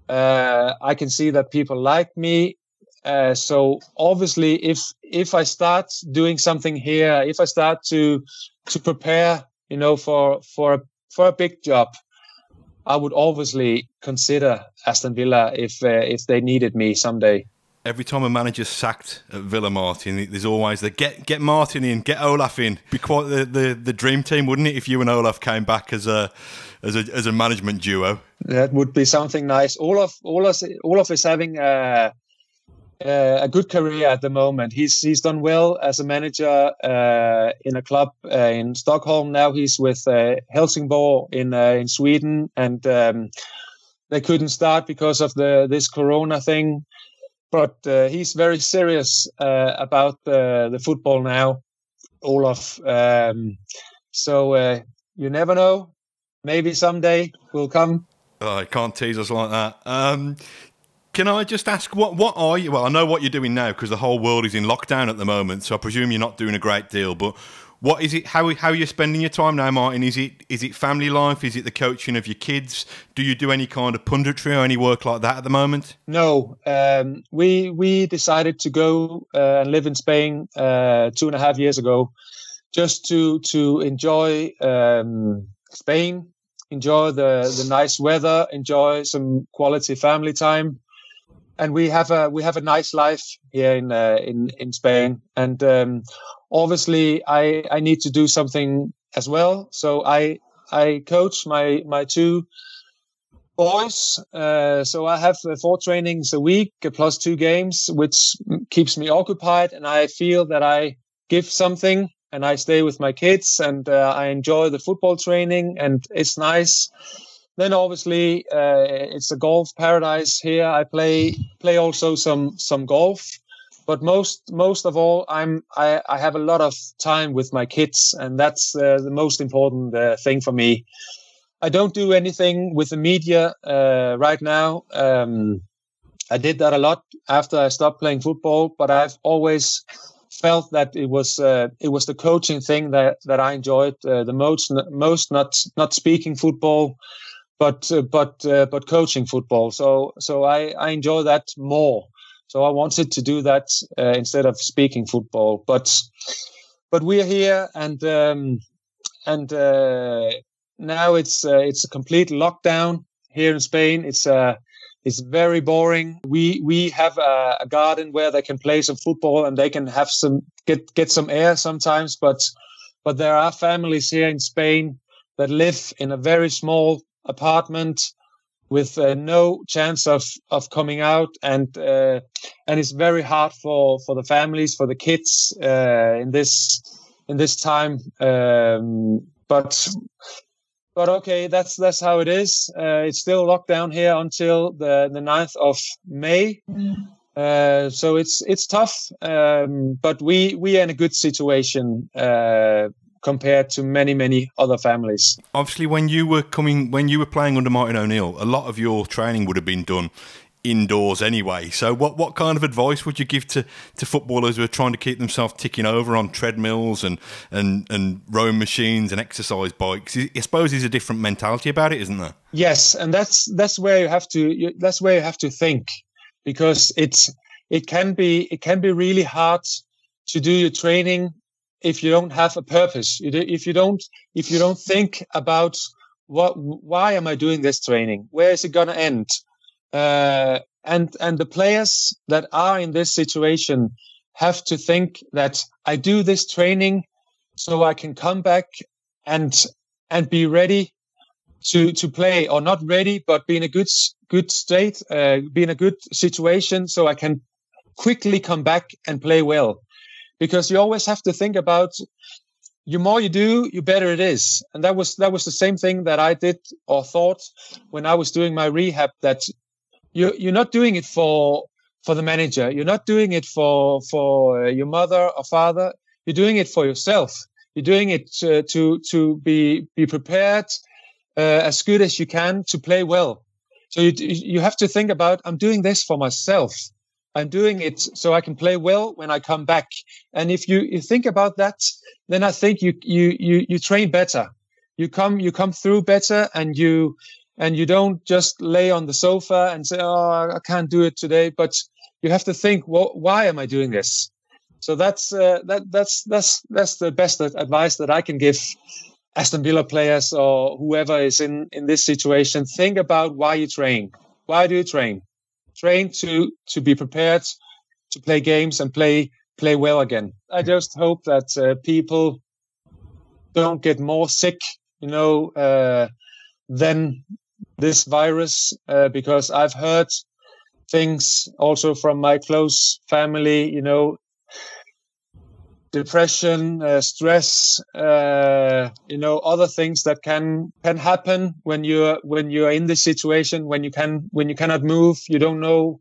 Uh, I can see that people like me. Uh, so obviously, if if I start doing something here, if I start to to prepare, you know, for for for a big job, I would obviously consider Aston Villa if uh, if they needed me someday. Every time a manager's sacked at Villa Martin, there's always the get get Martin in, get Olof in. Be quite the, the, the dream team, wouldn't it, if you and Olof came back as a as a as a management duo? That would be something nice. Olof Olof Olof is having uh, uh, a good career at the moment. He's he's done well as a manager uh, in a club uh, in Stockholm. Now he's with uh, Helsingborg in uh, in Sweden, and um, they couldn't start because of the this Corona thing. But uh, he's very serious about the the football now, Olof. Um, so you never know. Maybe someday we'll come. Oh, I can't tease us like that. Um, can I just ask what what are you? Well, I know what you're doing now because the whole world is in lockdown at the moment, so I presume you're not doing a great deal. But what is it? How how are you spending your time now, Martin? Is it is it family life? Is it the coaching of your kids? Do you do any kind of punditry or any work like that at the moment? No, um, we we decided to go uh, and live in Spain uh, two and a half years ago, just to to enjoy um, Spain, enjoy the the nice weather, enjoy some quality family time and we have a we have a nice life here in uh, in in Spain. And um, obviously, I I need to do something as well. So I I coach my my two boys. Uh, so I have uh, four trainings a week plus two games, which keeps me occupied, and I feel that I give something. And I stay with my kids, and uh, I enjoy the football training, and it's nice then obviously uh, it's a golf paradise here. I play play also some some golf, but most most of all, I'm I, I have a lot of time with my kids, and that's uh, the most important uh, thing for me. I don't do anything with the media uh, right now. Um, I did that a lot after I stopped playing football, but I've always felt that it was uh, it was the coaching thing that that I enjoyed uh, the most. Most not not speaking football, but uh, but uh, but coaching football. So so I I enjoy that more. So I wanted to do that uh, instead of speaking football. But but we're here and um, and uh, now it's uh, it's a complete lockdown here in Spain. It's uh, it's very boring. We we have a, a garden where they can play some football and they can have some get get some air sometimes, but but there are families here in Spain that live in a very small apartment with uh, no chance of of coming out. And uh, and it's very hard for for the families for the kids uh, in this in this time. Um, but but okay that's that's how it is. Uh, it's still locked down here until the the 9th of May. Uh, so it's it's tough. Um, but we we are in a good situation uh, compared to many many other families. Obviously, when you were coming, when you were playing under Martin O'Neill, a lot of your training would have been done indoors anyway. So, what what kind of advice would you give to, to footballers who are trying to keep themselves ticking over on treadmills and and and rowing machines and exercise bikes? I suppose there's a different mentality about it, isn't there? Yes, and that's that's where you have to that's where you have to think because it's it can be it can be really hard to do your training if you don't have a purpose. If you don't if you don't think about what why am i doing this training? Where is it going to end? Uh, and and the players that are in this situation have to think that i do this training so i can come back and and be ready to to play or not ready but be in a good good state uh, be in a good situation so i can quickly come back and play well because you always have to think about the more you do, you better it is. And that was that was the same thing that I did or thought when I was doing my rehab. That you you're not doing it for for the manager. You're not doing it for for your mother or father. You're doing it for yourself. You're doing it to to, to be be prepared uh, as good as you can to play well. So you you have to think about I'm doing this for myself. I'm doing it so I can play well when I come back. And if you, you think about that, then I think you, you, you, you train better. You come, you come through better and you, and you don't just lay on the sofa and say, Oh, I can't do it today. But you have to think, well, why am I doing this? So that's, uh, that, that's, that's, that's the best advice that I can give Aston Villa players or whoever is in, in this situation. Think about why you train. Why do you train? Train to to be prepared to play games and play play well again. I just hope that uh, people don't get more sick, you know, uh, than this virus, uh, because I've heard things also from my close family, you know, depression, uh, stress, uh, you know, other things that can can happen when you're when you're in this situation when you can when you cannot move. You don't know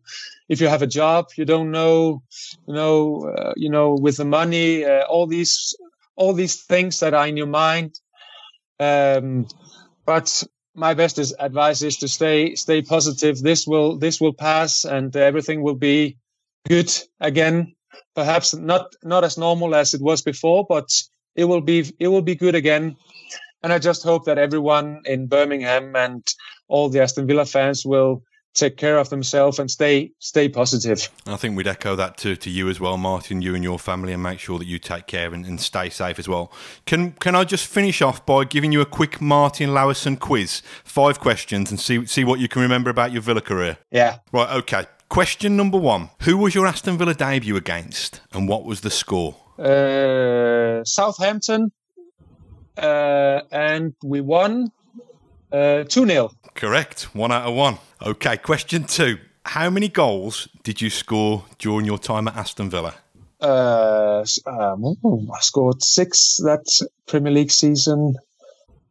if you have a job. You don't know, you know, uh, you know, with the money, uh, all these all these things that are in your mind. Um, but my best is, advice is to stay stay positive. This will this will pass, and everything will be good again perhaps not not as normal as it was before, but it will be it will be good again. And I just hope that everyone in Birmingham and all the Aston Villa fans will take care of themselves and stay stay positive. I think we'd echo that to, to you as well, Martin, you and your family, and make sure that you take care and, and stay safe as well. Can can I just finish off by giving you a quick Martin Laursen quiz, five questions, and see see what you can remember about your Villa career? Yeah. Right. Okay. Question number one Who was your Aston Villa debut against and what was the score? Uh, Southampton. Uh, and we won uh, 2 0. Correct. One out of one. Okay. Question two How many goals did you score during your time at Aston Villa? Uh, um, I scored six that Premier League season.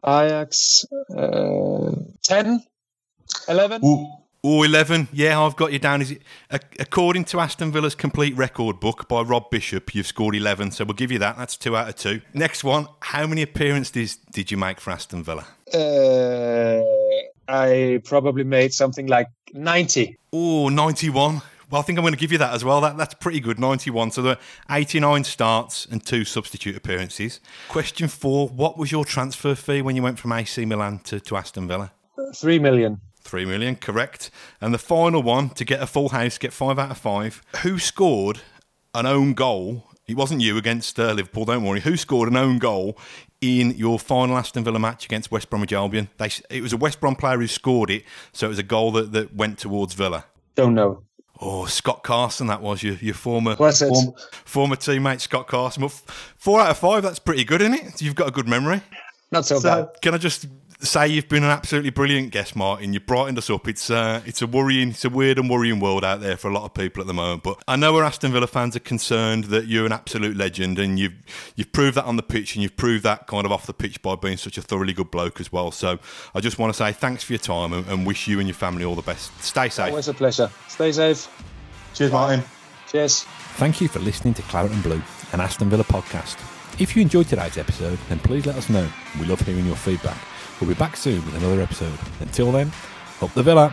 Ajax, uh, 10, 11. Ooh. Oh, 11. Yeah, I've got you down. Is it according to Aston Villa's complete record book by Rob Bishop? You've scored 11, so we'll give you that. That's two out of two. Next one. How many appearances did you make for Aston Villa? Uh, I probably made something like 90. Oh, 91. Well, I think I'm going to give you that as well. That, that's pretty good, 91. So there are 89 starts and two substitute appearances. Question four What was your transfer fee when you went from AC Milan to, to Aston Villa? Three million. Three million, correct. And the final one to get a full house, get five out of five. Who scored an own goal? It wasn't you against uh, Liverpool, don't worry. Who scored an own goal in your final Aston Villa match against West Bromwich Albion? They, it was a West Brom player who scored it, so it was a goal that, that went towards Villa. Don't know. Oh, Scott Carson, that was your, your former, former former teammate Scott Carson. Well, f- four out of five, that's pretty good, isn't it? You've got a good memory. Not so, So, bad. can I just say you've been an absolutely brilliant guest, Martin? You brightened us up. It's uh, it's a worrying, it's a weird and worrying world out there for a lot of people at the moment. But I know where Aston Villa fans are concerned that you're an absolute legend, and you've you've proved that on the pitch, and you've proved that kind of off the pitch by being such a thoroughly good bloke as well. So I just want to say thanks for your time and, and wish you and your family all the best. Stay safe. Always a pleasure. Stay safe. Cheers, Martin. Cheers. Thank you for listening to Claret and Blue, an Aston Villa podcast. If you enjoyed today's episode, then please let us know. We love hearing your feedback. We'll be back soon with another episode. Until then, up the Villa.